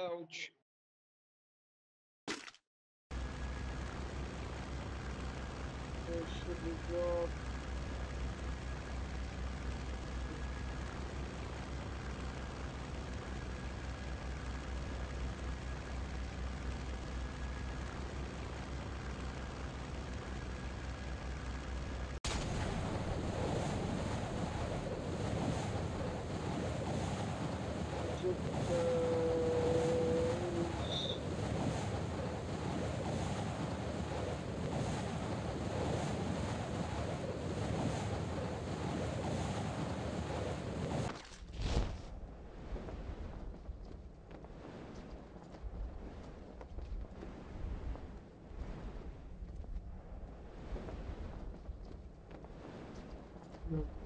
Ouch. Where should we go? No.